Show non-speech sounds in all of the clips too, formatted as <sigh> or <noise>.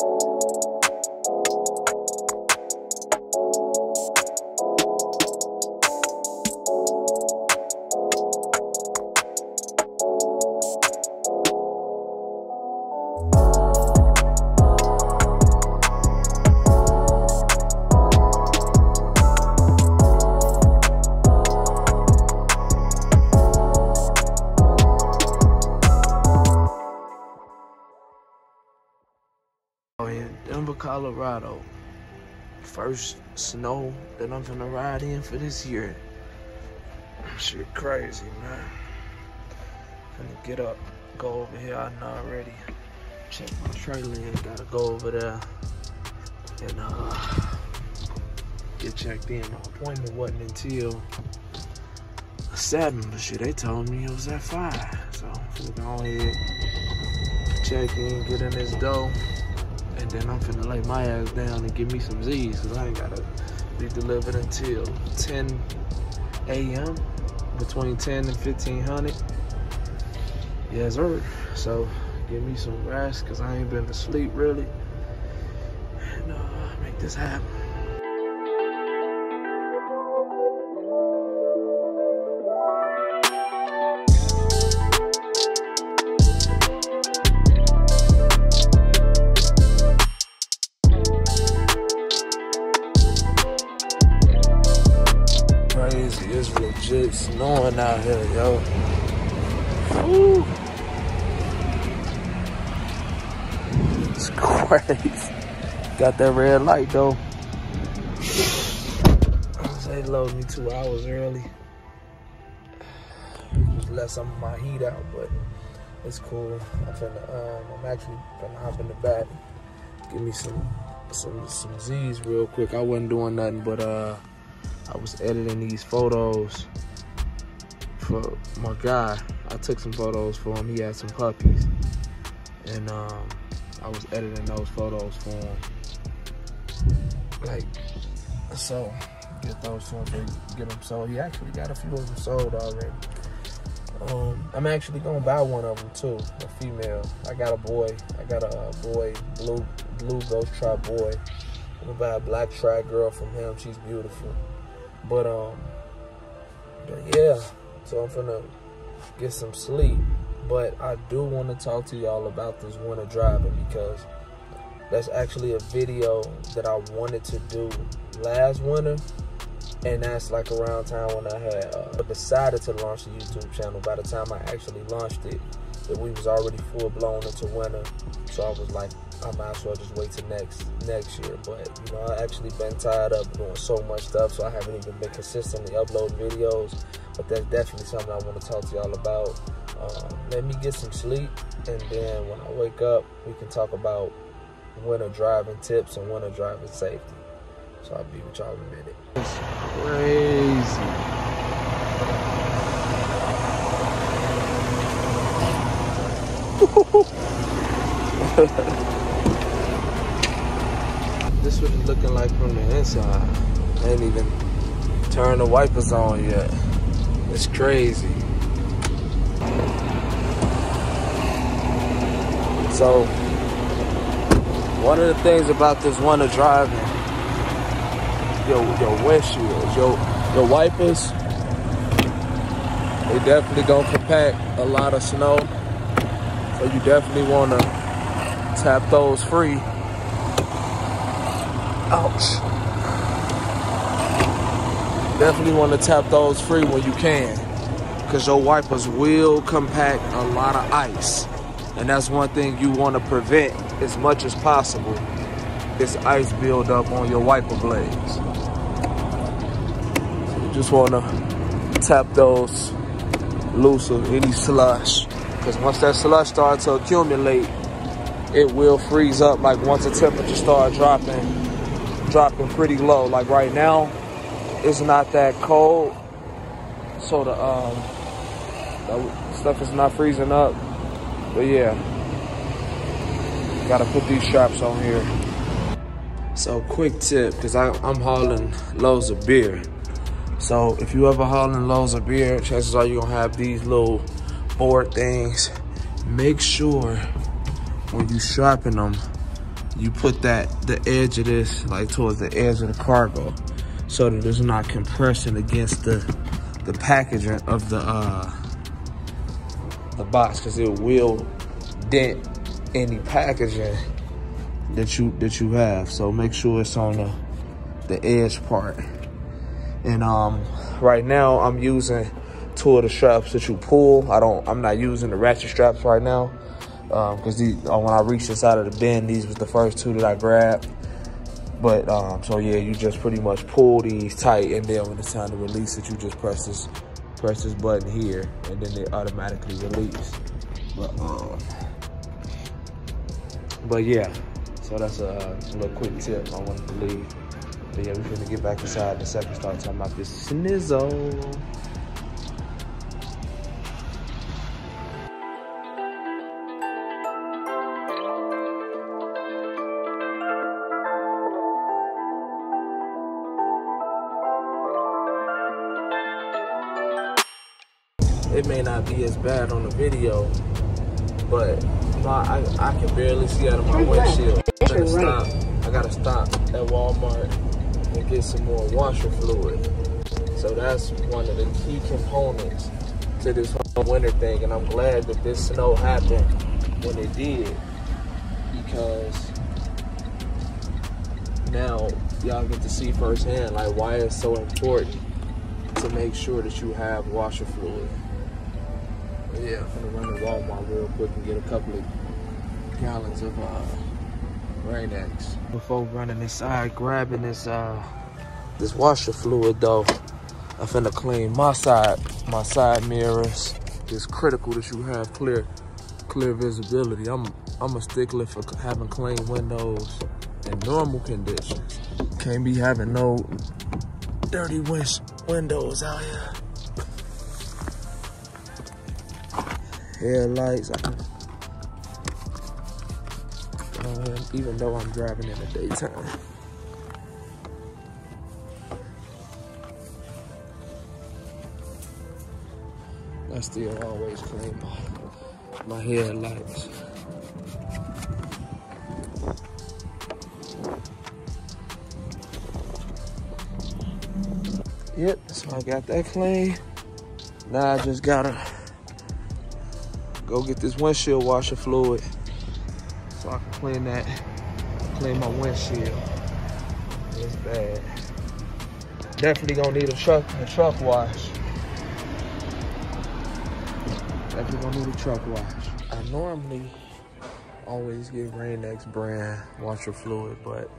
Colorado. First snow that I'm gonna ride in for this year. Shit crazy, man. Gonna get up, go over here. I know already. Check my trailer in. Gotta go over there and uh, get checked in. My appointment wasn't until seven, but shit, they told me it was at five. So I'm gonna go ahead, check in, get in this door. Then I'm finna lay my ass down and give me some Z's because I ain't gotta be delivered until 10 a.m. between 10 and 1500. Yes, sir. So give me some rest because I ain't been to sleep really. And uh, make this happen. Snowing out here, yo. Woo. It's crazy. Got that red light though. They loaded me two hours early. Just let some of my heat out, but it's cool. I'm finna, um, I'm actually gonna hop in the back, give me some some some Z's real quick. I wasn't doing nothing but uh I was editing these photos for my guy. I took some photos for him. He had some puppies. And um, I was editing those photos for him. Like, so, get those to him, get them sold. He actually got a few of them sold already. Um, I'm actually gonna buy one of them too, a female. I got a boy. I got a boy, blue blue ghost trap boy. I'm gonna buy a black tri girl from him. She's beautiful. But um, but yeah. So I'm gonna get some sleep. But I do want to talk to y'all about this winter driving because that's actually a video that I wanted to do last winter. And that's like around time when I had uh, decided to launch the YouTube channel. By the time I actually launched it, that we was already full blown into winter. So I was like, I might as well just wait till next next year. But you know, I actually been tied up doing so much stuff, so I haven't even been consistently uploading videos. But that's definitely something I want to talk to y'all about. Um, let me get some sleep, and then when I wake up, we can talk about winter driving tips and winter driving safety. So I'll be with y'all in a minute. It's crazy. <laughs> this what it's looking like from the inside. I ain't even turned the wipers on yet. It's crazy. So, one of the things about this winter driving, your your windshields, your your wipers, they definitely gonna compact a lot of snow. So you definitely wanna tap those free. Definitely want to tap those free when you can. Because your wipers will compact a lot of ice. And that's one thing you want to prevent as much as possible is ice buildup on your wiper blades. So you just want to tap those loose of any slush. Because once that slush starts to accumulate it will freeze up like once the temperature start dropping dropping pretty low. Like right now it's not that cold, so the um the stuff is not freezing up. But yeah, gotta put these straps on here. So quick tip, cause I, I'm hauling loads of beer. So if you ever hauling loads of beer, chances are you're gonna have these little board things. Make sure when you strapping them you put that the edge of this like towards the edge of the cargo so that it's not compressing against the the packaging of the uh the box because it will dent any packaging that you that you have. So make sure it's on the the edge part. And um right now i'm using two of the straps that you pull. I don't i'm not using the ratchet straps right now because um, uh, when I reached inside of the bin, these was the first two that I grabbed. But um, so yeah, you just pretty much pull these tight, and then when it's time to release it, you just press this press this button here, and then they automatically release. But um, but yeah, so that's a, little quick tip I wanted to leave. But yeah, we're gonna get back inside in a second, start talking about this snizzle. As bad on the video, but my I, I can barely see out of my windshield. I gotta stop. I gotta stop at Walmart and get some more washer fluid. So that's one of the key components to this whole winter thing, and I'm glad that this snow happened when it did because now y'all get to see firsthand like why it's so important to make sure that you have washer fluid. Yeah, I'm gonna run to Walmart real quick and get a couple of gallons of uh, Rain-X. Before running inside, grabbing this uh, this washer fluid though, I'm finna clean my side, my side mirrors. It's critical that you have clear, clear visibility. I'm I'm a stickler for having clean windows in normal conditions. Can't be having no dirty windows out here. Can, uh, even though I'm driving in the daytime. I still always clean my, my headlights. Yep, so I got that clean. Now I just gotta go get this windshield washer fluid so I can clean that, clean my windshield. It's bad. Definitely gonna need a truck, a truck wash. Definitely gonna need a truck wash. I normally always get Rain-X brand washer fluid, but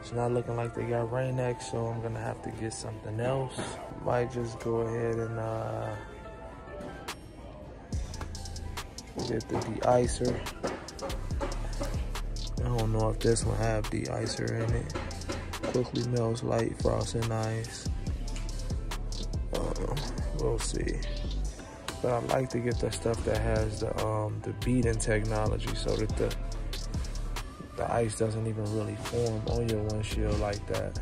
it's not looking like they got Rain-X, so I'm gonna have to get something else. Might just go ahead and uh, get the de-icer. I don't know if this one have de-icer in it. Quickly melts light frost frosting ice. Uh, we'll see. But I like to get the stuff that has the um, the beading technology so that the the ice doesn't even really form on your windshield like that.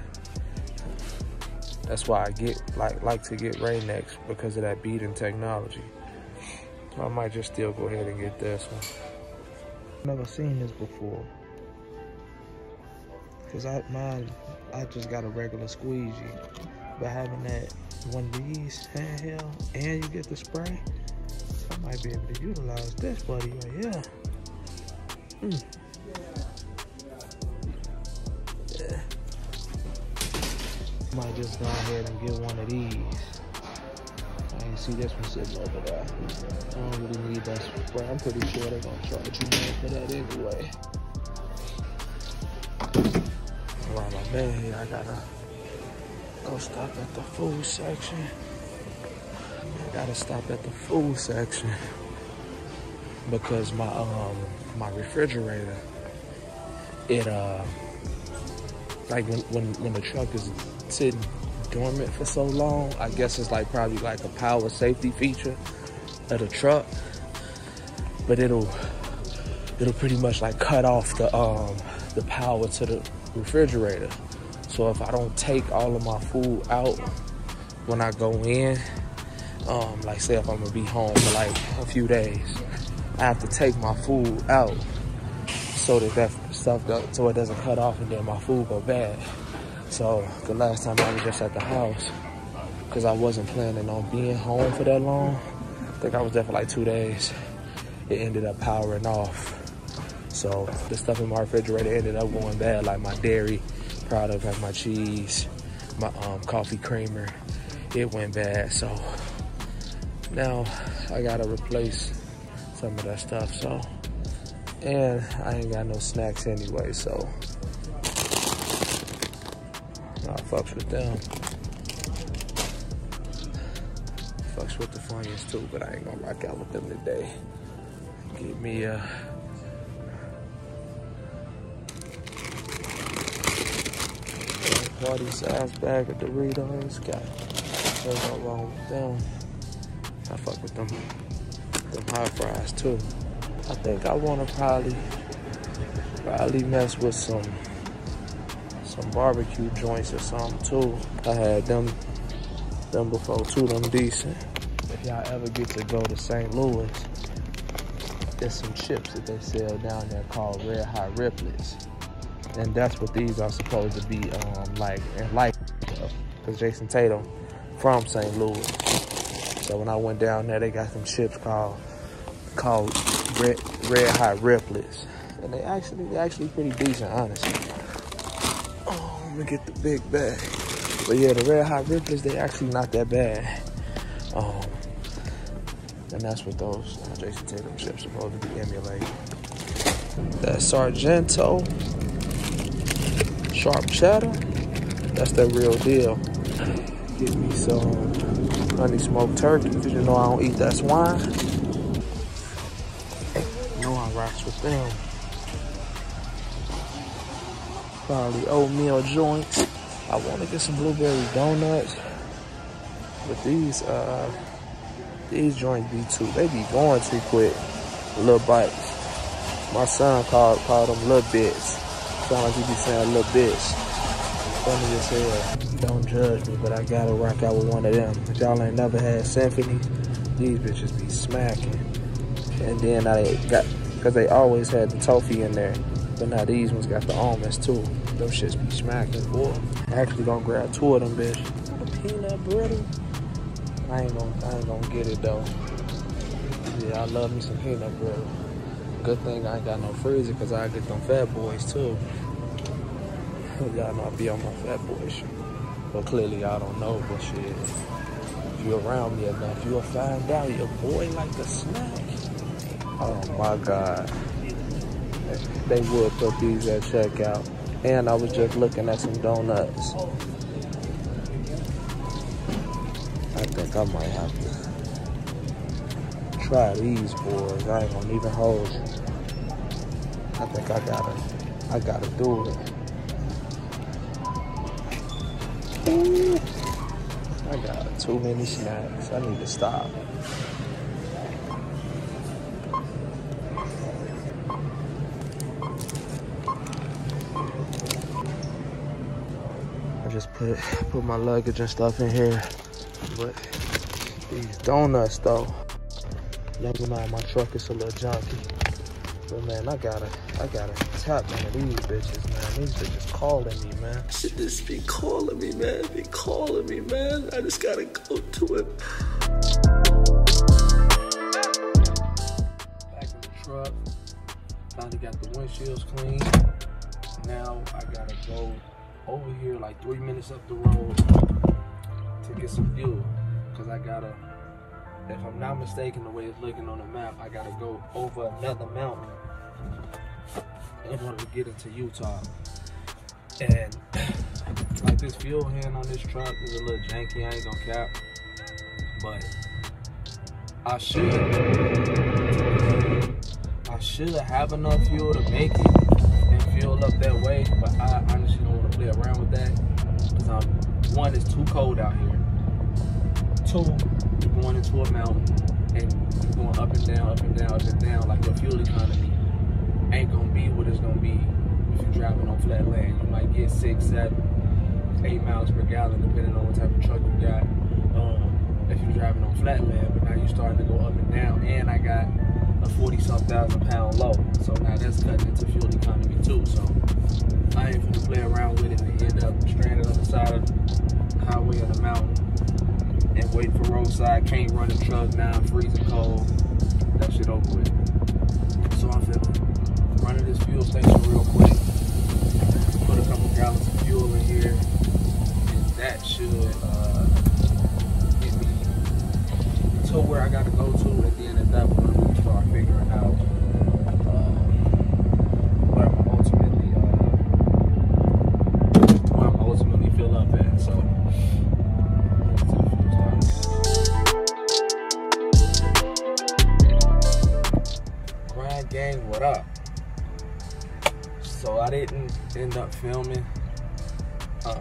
That's why I get like like to get Rain-X because of that beading technology. I might just still go ahead and get this one. Never seen this before. Cause I mine, I just got a regular squeegee. But having that one of these handheld and you get the spray, I might be able to utilize this buddy right here. Mm. Yeah. Might just go ahead and get one of these see this one sitting over there. I don't really need that spray. I'm pretty sure they're gonna charge you more for that anyway. While my man I gotta go stop at the food section. I gotta stop at the food section because my um my refrigerator it uh like when when, when the truck is sitting dormant for so long. I guess it's like probably like a power safety feature of the truck. But it'll it'll pretty much like cut off the um the power to the refrigerator. So if I don't take all of my food out when I go in, um, like say if I'm gonna be home for like a few days, I have to take my food out so that that stuff so it doesn't cut off and then my food go bad. So the last time I was just at the house, because I wasn't planning on being home for that long. I think I was there for like two days. It ended up powering off. So the stuff in my refrigerator ended up going bad, like my dairy product, like my cheese, my um, coffee creamer. It went bad. So now I gotta replace some of that stuff. So, and I ain't got no snacks anyway. So fucks with them. Fucks with the Funyuns too, but I ain't gonna rock out with them today. Give me uh, a party size bag of Doritos. Got nothing wrong with them. I fuck with them, them hot fries too. I think I wanna probably, probably mess with some, some barbecue joints or something too. I had them, them before too, them decent. If y'all ever get to go to St. Louis, there's some chips that they sell down there called Red Hot Riplets. And that's what these are supposed to be um, like, and like, because Jayson Tatum from St. Louis. So when I went down there, they got some chips called called Red, Red Hot Riplets. And they actually they actually pretty decent, honestly. Me get the big bag. But yeah, the Red Hot Riplets, they actually not that bad. Um, and that's what those uh, Jayson Tatum chips are supposed to be emulating. That Sargento sharp cheddar, that's the real deal. Give me some honey smoked turkey because you know I don't eat that swine. You know I rocks with them. Probably oatmeal joints. I want to get some blueberry donuts. But these uh these joints be too they be going too quick. Little bites. My son called called them little bits. Sound like he be saying little bits. Funny as hell don't judge me, but I gotta rock out with one of them. Y'all ain't never had Symphony, these bitches be smacking. And then I got, cause they always had the toffee in there, but now these ones got the almonds too. Those shits be smacking, boy. I actually gonna grab two of them, bitch. The peanut brittle. I ain't gonna, I ain't gonna get it though. Yeah, I love me some peanut brittle. Good thing I ain't got no freezer, cause I get them fat boys too. <laughs> Y'all know I be on my fat boy shit. But clearly I don't know, but shit, if you're around me enough, you'll find out your boy like a snack. Oh my God. They would put these at checkout. And I was just looking at some donuts. I think I might have to try these boys. I ain't gonna even hold. I think I gotta, I gotta do it. I got too many snacks. I need to stop. Put put my luggage and stuff in here. But these donuts though. Never mind, my truck is a little junky. But man, I gotta, I gotta tap one of these bitches, man. These bitches calling me, man. Shit just be calling me, man. Be calling me, man. I just gotta go to it. Back in the truck. Finally got the windshields clean. Now I gotta go over here like three minutes up the road to get some fuel. Cause I gotta if I'm not mistaken, the way it's looking on the map, I gotta go over another mountain in order to get into Utah. And <clears throat> like this fuel hand on this truck is a little janky, I ain't gonna cap. But I should I should have enough fuel to make it fuel up that way, but I honestly don't want to play around with that. Because um, one, it's too cold out here. Two, you're going into a mountain and you're going up and down, up and down, up and down, like your fuel economy ain't gonna be what it's gonna be if you're driving on flat land. You might get six, seven, eight miles per gallon, depending on what type of truck you got. Um, if you're driving on flat land, but now you're starting to go up and down, and I got a 40 some thousand pound load. So now that's cutting into fuel economy too. So I ain't gonna play around with it and end up stranded on the side of the highway or the mountain and wait for roadside. Can't run the truck now, freezing cold. That shit over with. So I'm feeling running this fuel station real quick. Put a couple gallons of fuel in here. And that should uh, get me to where I gotta go to at the end of that one. Filming. Um,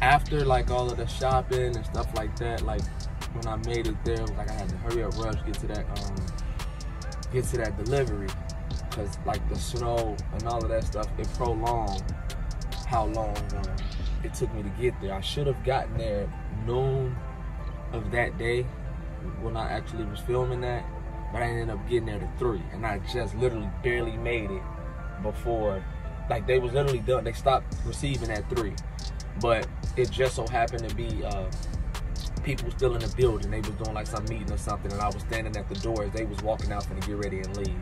after like all of the shopping and stuff like that, like when I made it there, like I had to hurry up, rush, get to that, um, get to that delivery, because like the snow and all of that stuff, it prolonged how long um, it took me to get there. I should have gotten there noon of that day when I actually was filming that, but I ended up getting there to three, and I just literally barely made it before, like they was literally done. They stopped receiving at three, but it just so happened to be uh, people still in the building. They was doing like some meeting or something, and I was standing at the door as they was walking out to get ready and leave.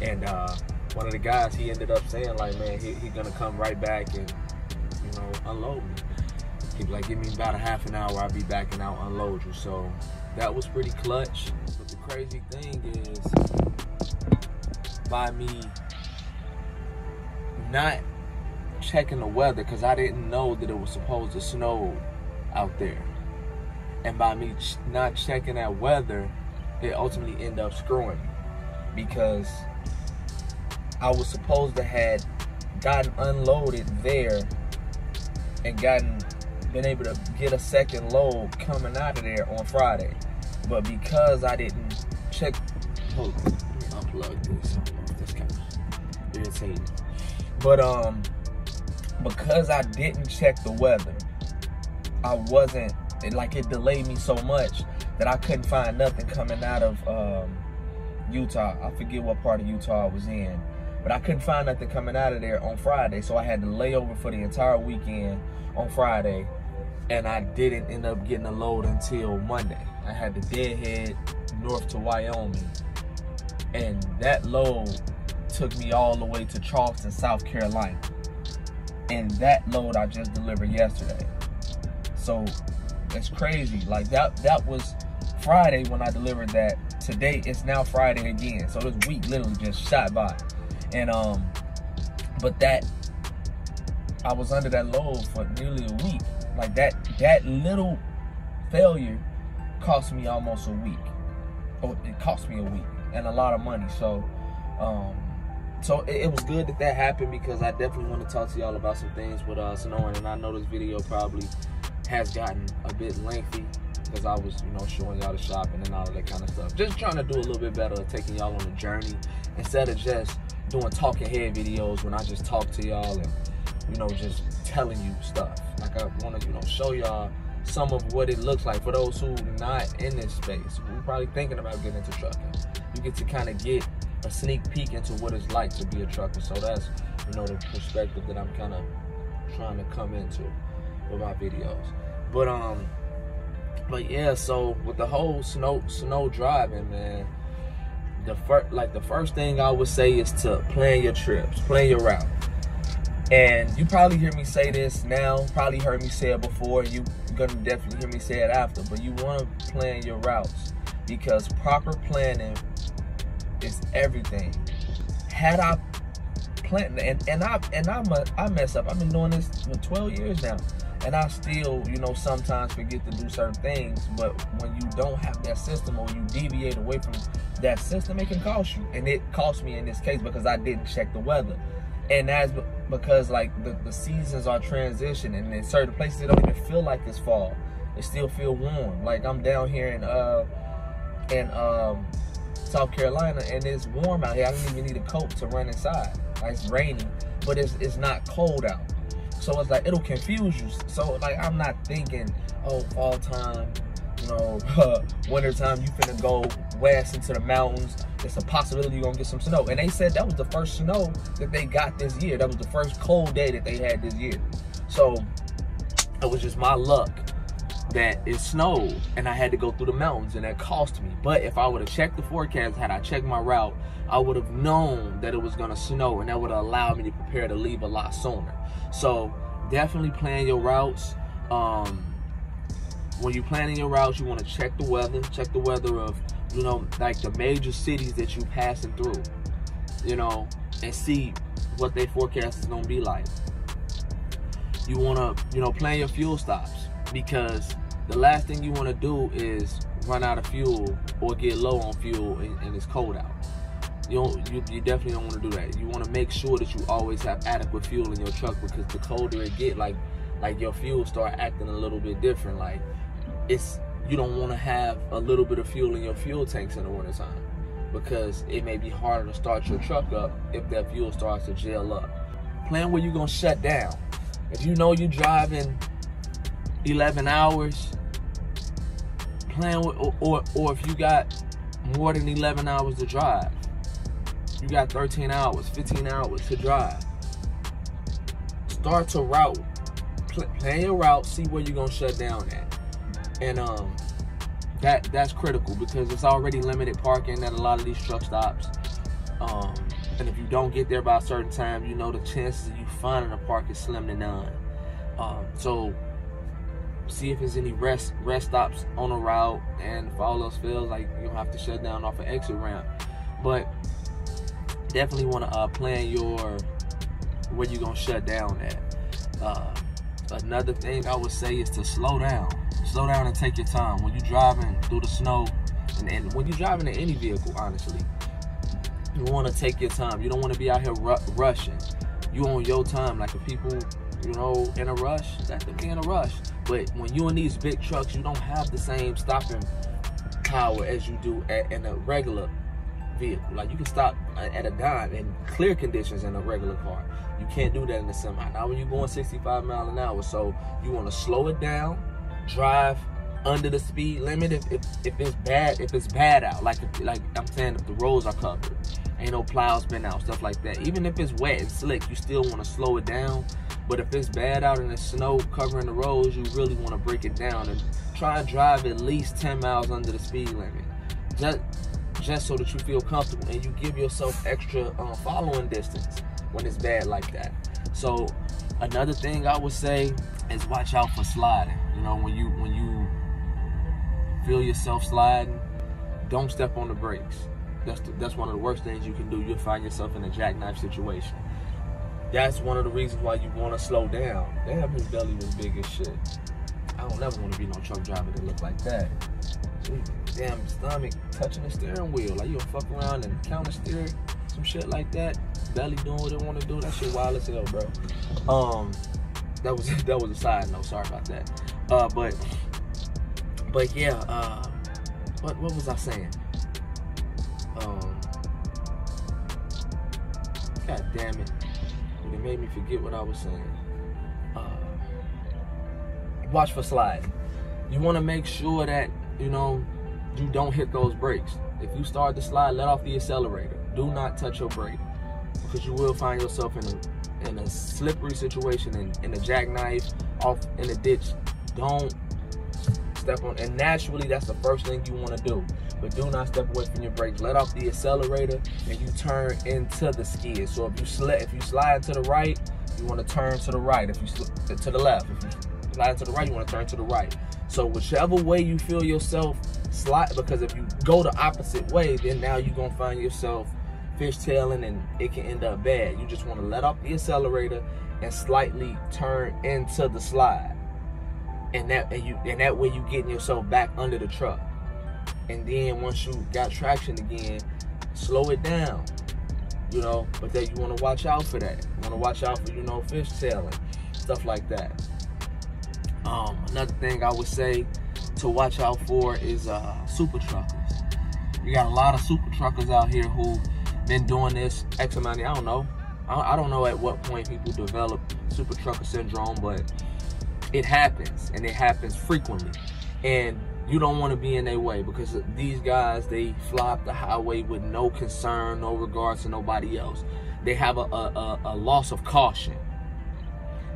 And uh, one of the guys, he ended up saying like, man, he, he gonna come right back and you know unload me. He was like, give me about a half an hour, I'll be back and I'll unload you. So that was pretty clutch. But the crazy thing is, by me not checking the weather, because I didn't know that it was supposed to snow out there. And by me ch- not checking that weather, it ultimately ended up screwing. Because I was supposed to had gotten unloaded there and gotten been able to get a second load coming out of there on Friday. But because I didn't check hold on, unplug this. This kind of irritating. But um because I didn't check the weather, I wasn't it, like it delayed me so much that I couldn't find nothing coming out of um, Utah. I forget what part of Utah I was in, but I couldn't find nothing coming out of there on Friday, so I had to lay over for the entire weekend on Friday, and I didn't end up getting a load until Monday. I had to deadhead north to Wyoming, and that load took me all the way to Charleston, South Carolina, and that load I just delivered yesterday. So it's crazy. Like that that was Friday when I delivered that. Today it's now Friday again. So this week literally just shot by. And um but that I was under that load for nearly a week. Like that that little failure cost me almost a week. Oh, it cost me a week and a lot of money. So um so it, it was good that that happened because I definitely want to talk to y'all about some things with uh snowing and I know this video probably has gotten a bit lengthy because I was, you know, showing y'all the shopping and all of that kind of stuff. Just trying to do a little bit better taking y'all on a journey instead of just doing talking head videos when I just talk to y'all and, you know, just telling you stuff. Like I want to, you know, show y'all some of what it looks like for those who not in this space. We're probably thinking about getting into trucking. You get to kind of get a sneak peek into what it's like to be a trucker. So that's, you know, the perspective that I'm kind of trying to come into with my videos. But um, but yeah. So with the whole snow snow driving, man, the first like the first thing I would say is to plan your trips, plan your route. And you probably hear me say this now. Probably heard me say it before. You gonna definitely hear me say it after. But you want to plan your routes because proper planning is everything. Had I planted and and I and I'm a, I mess up. I've been doing this for 12 years now and I still, you know, sometimes forget to do certain things. But when you don't have that system or you deviate away from that system, it can cost you. And it cost me in this case because I didn't check the weather. And that's because like the, the seasons are transitioning and in certain places it don't even feel like it's fall. It still feel warm. Like I'm down here in uh in um South Carolina and it's warm out here. I don't even need a coat to run inside. Like, it's raining, but it's it's not cold out. So it's like it'll confuse you. So like I'm not thinking, oh, fall time, you know, <laughs> winter time. You finna go west into the mountains. It's a possibility you're gonna get some snow. And they said that was the first snow that they got this year. That was the first cold day that they had this year. So it was just my luck that it snowed and I had to go through the mountains and that cost me. But if I would have checked the forecast, had I checked my route, I would have known that it was gonna snow and that would have allowed me to prepare to leave a lot sooner. So definitely plan your routes. Um, when you're planning your routes, you want to check the weather, check the weather of, you know, like the major cities that you're passing through, you know, and see what their forecast is gonna be like. You wanna, you know, plan your fuel stops because the last thing you want to do is run out of fuel or get low on fuel and, and it's cold out. You, you, you definitely don't want to do that. You want to make sure that you always have adequate fuel in your truck because the colder it get, like like your fuel start acting a little bit different. Like it's you don't want to have a little bit of fuel in your fuel tanks in the wintertime because it may be harder to start your truck up if that fuel starts to gel up. Plan where you're gonna shut down. If you know you're driving 11 hours, plan with, or, or, or if you got more than 11 hours to drive, you got 13 hours, 15 hours to drive. Start to route, plan your route, see where you're gonna shut down at, and um, that that's critical because it's already limited parking at a lot of these truck stops. Um, and if you don't get there by a certain time, you know the chances of you finding a park is slim to none. Um, so see if there's any rest rest stops on the route, and if all else fails, like you'll have to shut down off an exit ramp. But definitely want to uh, plan your where you're gonna shut down at. Uh, another thing I would say is to slow down. Slow down and take your time when you're driving through the snow, and, and when you're driving in any vehicle, honestly. You want to take your time. You don't want to be out here ru- rushing. You on your time. Like if people, you know, in a rush, let them be in a rush. But when you're in these big trucks, you don't have the same stopping power as you do at, in a regular vehicle. Like you can stop at a dime in clear conditions in a regular car. You can't do that in a semi. Now when you're going 65 miles an hour, so you want to slow it down, drive under the speed limit if, if, if it's bad if it's bad out like if, like I'm saying if the roads are covered ain't no plows been out stuff like that even if it's wet and slick you still want to slow it down but if it's bad out and the snow covering the roads, you really want to break it down and try and drive at least 10 miles under the speed limit. Just, just so that you feel comfortable and you give yourself extra um, following distance when it's bad like that. So another thing I would say is watch out for sliding. You know, when you when you feel yourself sliding, don't step on the brakes. That's the, that's one of the worst things you can do. You'll find yourself in a jackknife situation that's one of the reasons why you want to slow down. Damn, his belly was big as shit. I don't ever want to be no truck driver that look like that. Damn, stomach touching the steering wheel. Like you fuck around and counter steer, some shit like that. Belly doing what it want to do. That shit wild as hell, bro. Um, that was <laughs> that was a side note. Sorry about that. Uh, but but yeah. Uh, what what was I saying? Um, God damn it it made me forget what I was saying. Uh, watch for sliding. You want to make sure that you know you don't hit those brakes. If you start to slide, let off the accelerator. Do not touch your brake because you will find yourself in a in a slippery situation in, in a jackknife off in a ditch. Don't step on and naturally that's the first thing you want to do but do not step away from your brakes. Let off the accelerator and you turn into the skid. So if you slide, if you slide to the right, you want to turn to the right. If you sl- to the left, if you slide to the right, you want to turn to the right. So whichever way you feel yourself slide, because if you go the opposite way, then now you're gonna find yourself fishtailing and it can end up bad. You just want to let off the accelerator and slightly turn into the slide. And that and you and that way you getting yourself back under the truck and then once you got traction again, slow it down. You know, but then you want to watch out for that. You want to watch out for you know fish tailing, stuff like that. Um, another thing I would say to watch out for is uh, super truckers. You got a lot of super truckers out here who been doing this X amount. Of, I don't know. I, I don't know at what point people develop super trucker syndrome, but it happens and it happens frequently. And you don't want to be in their way because these guys they fly up the highway with no concern, no regards to nobody else. They have a, a, a loss of caution.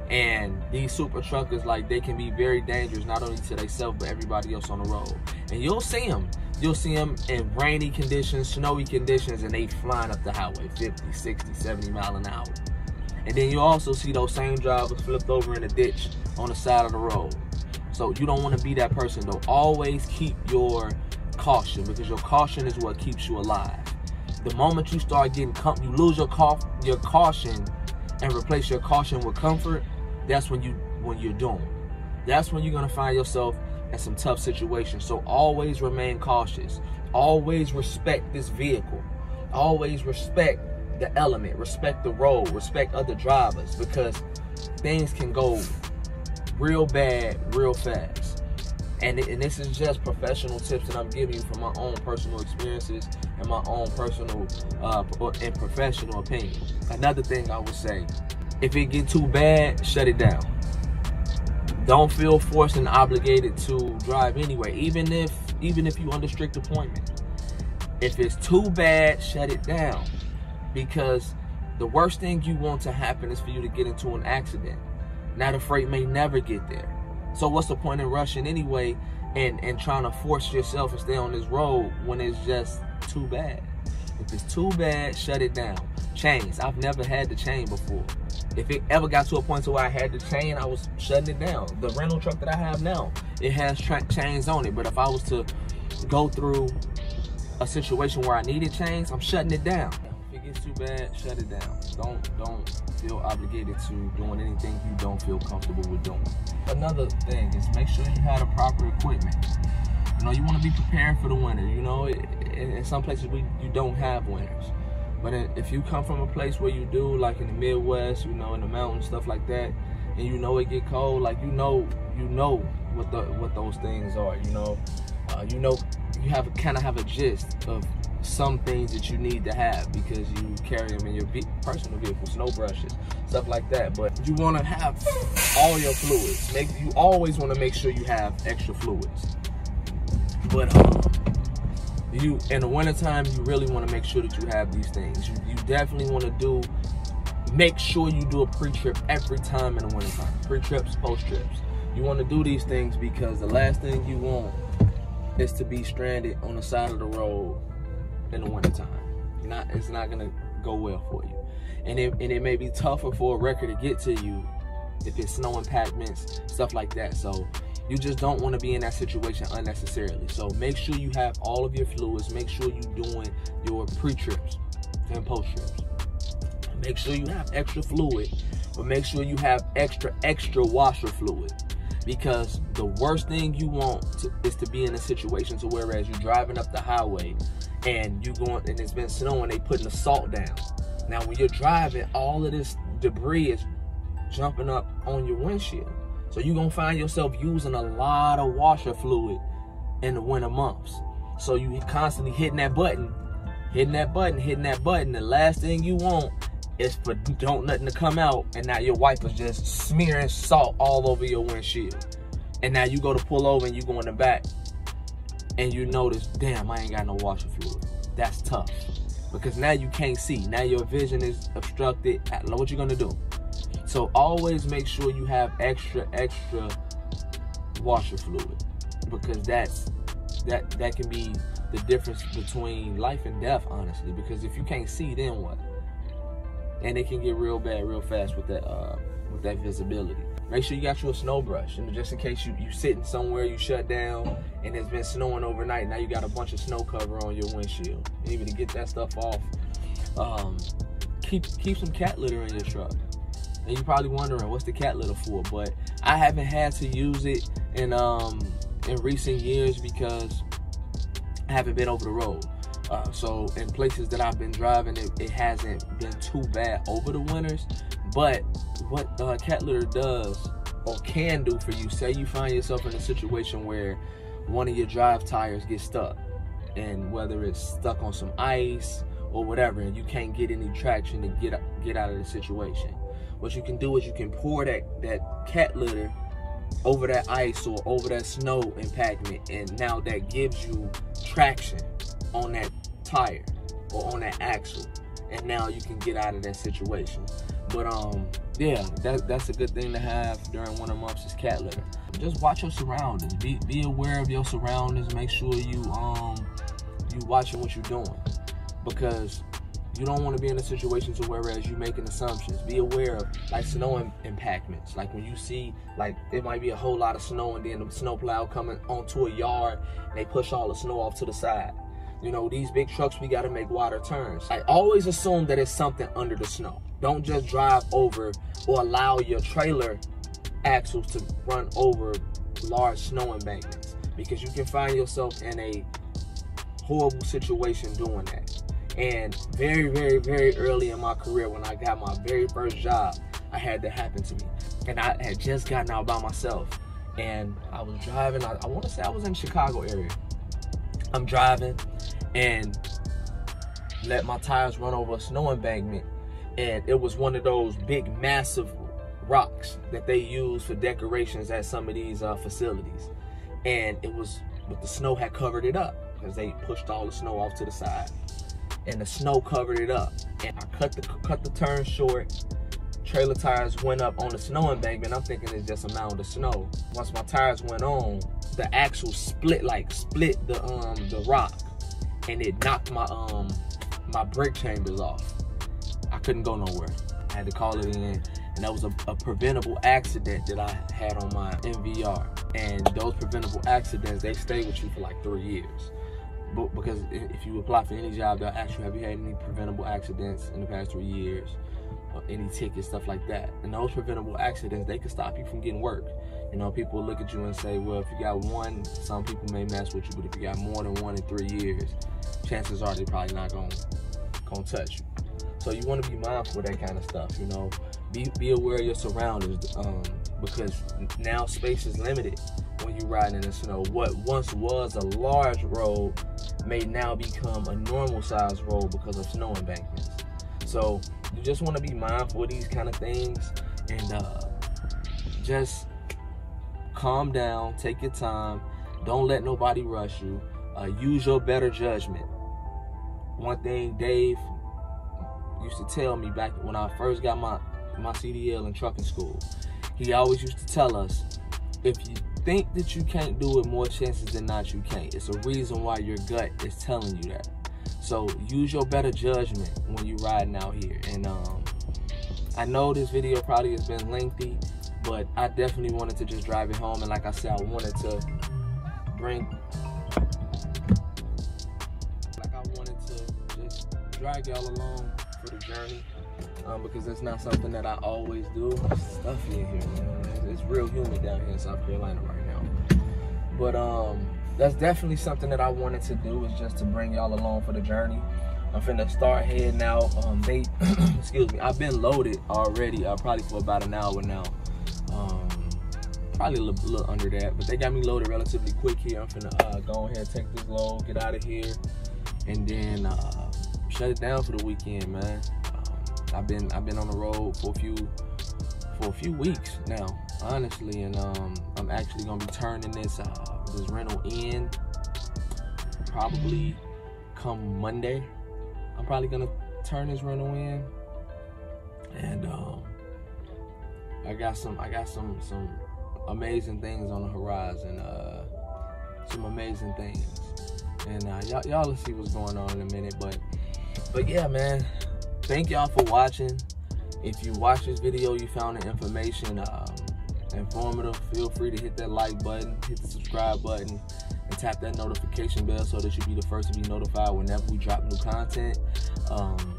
And these super truckers, like they can be very dangerous, not only to themselves, but everybody else on the road. And you'll see them. You'll see them in rainy conditions, snowy conditions, and they flying up the highway 50, 60, 70 mile an hour. And then you also see those same drivers flipped over in a ditch on the side of the road. So you don't want to be that person though. Always keep your caution because your caution is what keeps you alive. The moment you start getting you lose your ca- your caution and replace your caution with comfort, that's when you when you're doomed. That's when you're gonna find yourself in some tough situations. So always remain cautious. Always respect this vehicle. Always respect the element, respect the road, respect other drivers because things can go real bad real fast. And, and this is just professional tips that I'm giving you from my own personal experiences and my own personal uh, and professional opinion. Another thing I would say, if it get too bad, shut it down. Don't feel forced and obligated to drive anyway, even if even if you under strict appointment. If it's too bad, shut it down. Because the worst thing you want to happen is for you to get into an accident. Now the freight may never get there. So what's the point in rushing anyway and, and trying to force yourself to stay on this road when it's just too bad? If it's too bad, shut it down. Chains. I've never had the chain before. If it ever got to a point to where I had the chain, I was shutting it down. The rental truck that I have now, it has chains on it. But if I was to go through a situation where I needed chains, I'm shutting it down. If it gets too bad, shut it down. Don't don't feel obligated to doing anything you don't feel comfortable with doing. Another thing is make sure you have the proper equipment. You know, you want to be prepared for the winter. You know, in some places we you don't have winters. But if you come from a place where you do, like in the Midwest, you know, in the mountains, stuff like that, and you know it get cold, like you know, you know what the what those things are. You know, uh, you know, you have kind of have a gist of some things that you need to have because you carry them in your personal vehicle, snow brushes, stuff like that. But you want to have all your fluids. Make you always want to make sure you have extra fluids. But um, you in the wintertime, you really want to make sure that you have these things. You, you definitely want to do. Make sure you do a pre-trip every time in the wintertime. Pre-trips, post-trips. You want to do these things because the last thing you want is to be stranded on the side of the road in the wintertime. Not it's not gonna go well for you. And it and it may be tougher for a wrecker to get to you if it's snow impactments, stuff like that. So you just don't want to be in that situation unnecessarily. So make sure you have all of your fluids. Make sure you're doing your pre-trips and post-trips. Make sure you have extra fluid, but make sure you have extra, extra washer fluid. Because the worst thing you want to, is to be in a situation to whereas you're driving up the highway and you going and it's been snowing, they putting the salt down. Now when you're driving, all of this debris is jumping up on your windshield. So you're gonna find yourself using a lot of washer fluid in the winter months. So you constantly hitting that button, hitting that button, hitting that button. The last thing you want is for don't nothing to come out and now your wipers just smearing salt all over your windshield. And now you go to pull over and you go in the back and you notice, damn, I ain't got no washer fluid. That's tough. Because now you can't see. Now your vision is obstructed. What you gonna do? So always make sure you have extra, extra washer fluid. Because that's that that can be the difference between life and death, honestly. Because if you can't see, then what? And it can get real bad real fast with that uh with that visibility. Make sure you got you a snow brush, you know, just in case you you sitting somewhere, you shut down, and it's been snowing overnight. Now you got a bunch of snow cover on your windshield. Even to get that stuff off, um, keep keep some cat litter in your truck. And you're probably wondering what's the cat litter for, but I haven't had to use it in um in recent years because I haven't been over the road. Uh, so in places that I've been driving, it, it, hasn't been too bad over the winters. But what uh, cat litter does or can do for you, say you find yourself in a situation where one of your drive tires gets stuck, and whether it's stuck on some ice or whatever, and you can't get any traction to get get out of the situation. What you can do is you can pour that that cat litter over that ice or over that snow impactment, and now that gives you traction on that tire or on that axle and now you can get out of that situation but um yeah, that, that's a good thing to have during winter months is cat litter. Just watch your surroundings. Be be aware of your surroundings. Make sure you um you watching what you're doing because you don't want to be in a situation to whereas you're making assumptions. Be aware of like snow Im- impactments. Like when you see like it might be a whole lot of snow and then the snow plow coming onto a yard and they push all the snow off to the side. You know, these big trucks we gotta make wider turns. I always assume that it's something under the snow. Don't just drive over or allow your trailer axles to run over large snow embankments because you can find yourself in a horrible situation doing that. And very, very, very early in my career, when I got my very first job, I had that happen to me. And I had just gotten out by myself. And I was driving, I, I want to say I was in the Chicago area. I'm driving and let my tires run over a snow embankment. And it was one of those big, massive rocks that they use for decorations at some of these uh, facilities. And it was, but the snow had covered it up because they pushed all the snow off to the side and the snow covered it up. And I cut the cut the turn short. Trailer tires went up on the snow embankment. I'm thinking it's just a mound of snow. Once my tires went on, the axle split like split the um the rock, and it knocked my um my brake chambers off. I couldn't go nowhere. I had to call it in, and that was a, a preventable accident that I had on my MVR. And those preventable accidents, they stay with you for like three years but because if you apply for any job, they'll ask you, have you had any preventable accidents in the past three years? Or any tickets, stuff like that. And those preventable accidents, they can stop you from getting work. You know, people look at you and say, well, if you got one, some people may mess with you, but if you got more than one in three years, chances are they're probably not gonna, gonna touch you. So you want to be mindful of that kind of stuff, you know. Be, be aware of your surroundings um, because now space is limited when you're riding in the snow. What once was a large road may now become a normal size road because of snow embankments. So you just want to be mindful of these kind of things and uh, just calm down, take your time, don't let nobody rush you. Uh, use your better judgment. One thing Dave used to tell me back when I first got my my CDL in trucking school, he always used to tell us, if you think that you can't do it, more chances than not you can't. It's a reason why your gut is telling you that. So use your better judgment when you're riding out here. And um, I know this video probably has been lengthy, but I definitely wanted to just drive it home. And like I said, I wanted to bring, like I wanted to just drag y'all along for the journey. Um, because it's not something that I always do. It's stuffy in here, man. It's real humid down here in South Carolina right now. But um, that's definitely something that I wanted to do is just to bring y'all along for the journey. I'm finna start heading out. Um, they, <clears throat> excuse me, I've been loaded already, uh, probably for about an hour now. Um, probably a little, little, under that, but they got me loaded relatively quick here. I'm finna uh, go ahead take this load, get out of here, and then uh, shut it down for the weekend, man. Um, I've been I've been on the road for a few for a few weeks now, honestly, and um, I'm actually gonna be turning this uh, this rental in probably come Monday. I'm probably gonna turn this rental in, and um, I got some I got some some amazing things on the horizon. Uh, some amazing things, and uh, y'all y'all will see what's going on in a minute, but but yeah, man. Thank y'all for watching. If you watch this video, you found the information um, informative, feel free to hit that like button, hit the subscribe button, and tap that notification bell so that you'll be the first to be notified whenever we drop new content. Um,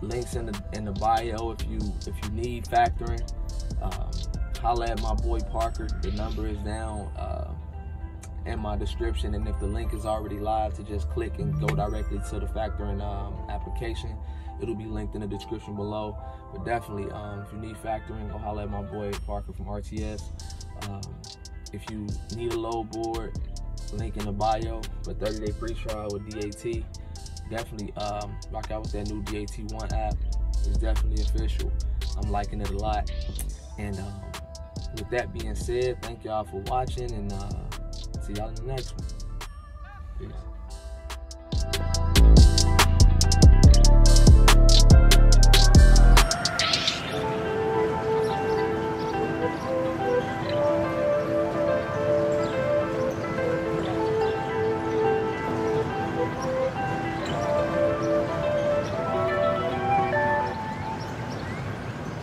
links in the in the bio if you if you need factoring. Um, holla at my boy Parker. The number is down uh, in my description, and if the link is already live, to just click and go directly to the factoring um, application. It'll be linked in the description below. But definitely, um, if you need factoring, go holler at my boy Parker from RTS. Um, if you need a load board, link in the bio for 30 day free trial with DAT. Definitely um, rock out with that new DAT1 app. It's definitely official. I'm liking it a lot. And um, with that being said, thank y'all for watching and uh, see y'all in the next one. Peace.